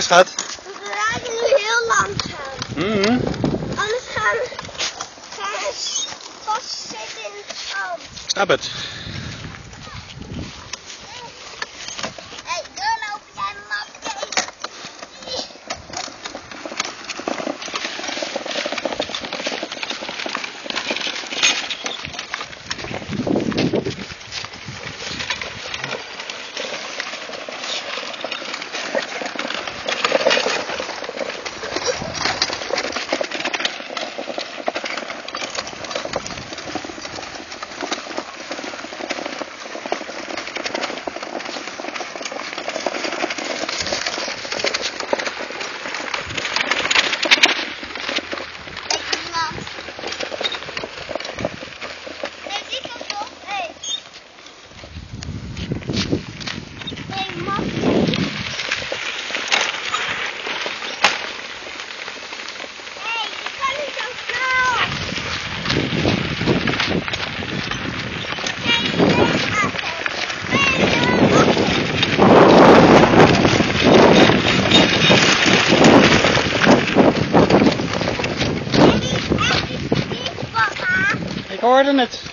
schat. We rijden nu heel langzaam. Mhm. Anders gaan we, gaan we vastzitten in het zand. Snap het. coordinates.